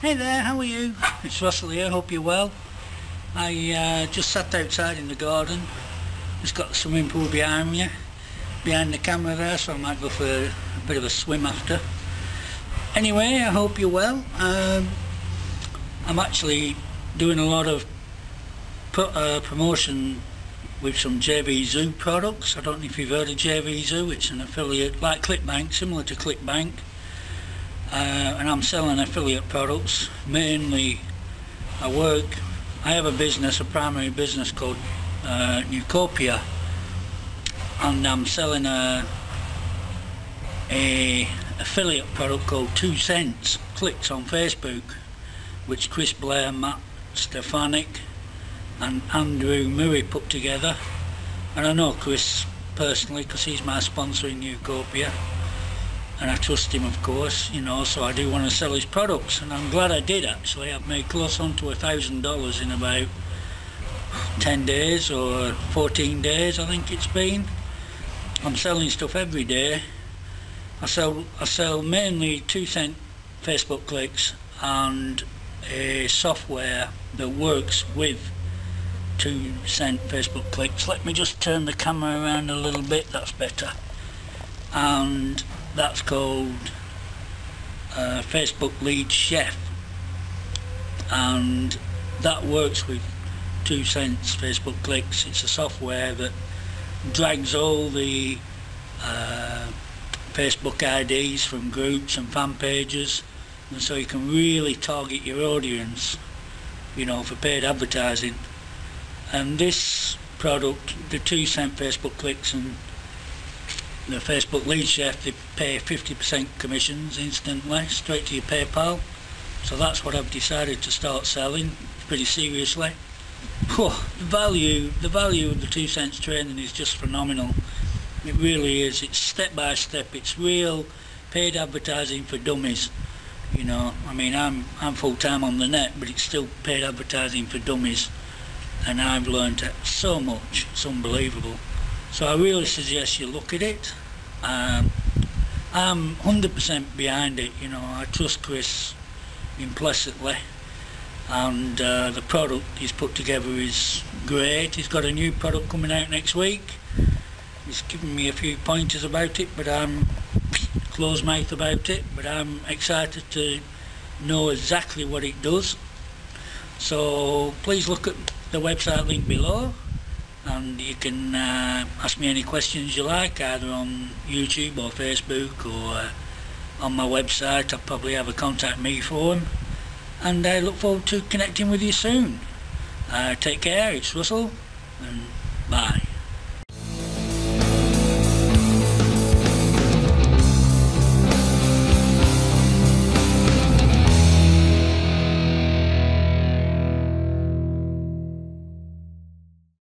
Hey there, how are you? It's Russell here, hope you're well. I uh, just sat outside in the garden. Just got the swimming pool behind me, behind the camera there, so I might go for a, bit of a swim after. Anyway, I hope you're well. Um, I'm actually doing a lot of pro uh, promotion with some JV Zoo products. I don't know if you've heard of JV Zoo, it's an affiliate like ClickBank, similar to ClickBank uh, and I'm selling affiliate products mainly I work I have a business a primary business called uh, Newcopia. And I'm selling a a affiliate product called 2 cents clicks on Facebook which Chris Blair, Matt Stefanik and Andrew Murray put together. And I know Chris personally because he's my sponsor in Newcopia and I trust him of course you know so I do want to sell his products and I'm glad I did actually. I've made close on to a thousand dollars in about 10 days or 14 days I think it's been. I'm selling stuff every day. I sell I sell mainly two cent Facebook clicks and a software that works with two cent Facebook clicks. Let me just turn the camera around a little bit that's better. And that's called uh, Facebook Lead Chef. And that works with two cents Facebook clicks. It's a software that drags all the uh, Facebook IDs from groups and fan pages. And so you can really target your audience you know for paid advertising. And this product the two cent Facebook clicks and the Facebook lead chef they pay 50% commissions instantly straight to your PayPal. So that's what I've decided to start selling pretty seriously. Oh, the value the value of the two cents training is just phenomenal. It really is. It's step by step. It's real paid advertising for dummies. You know I mean I'm I'm full-time on the net but it's still paid advertising for dummies. And I've learned so much. It's unbelievable so I really suggest you look at it. Um, I'm 100% behind it, you know, I trust Chris implicitly and uh, the product he's put together is great. He's got a new product coming out next week. He's given me a few pointers about it, but I'm closed mouth about it, but I'm excited to know exactly what it does. So please look at the website link below and you can uh, ask me any questions you like either on YouTube or Facebook or uh, on my website. I'll probably have a contact me form and I look forward to connecting with you soon. Uh, take care. It's Russell and bye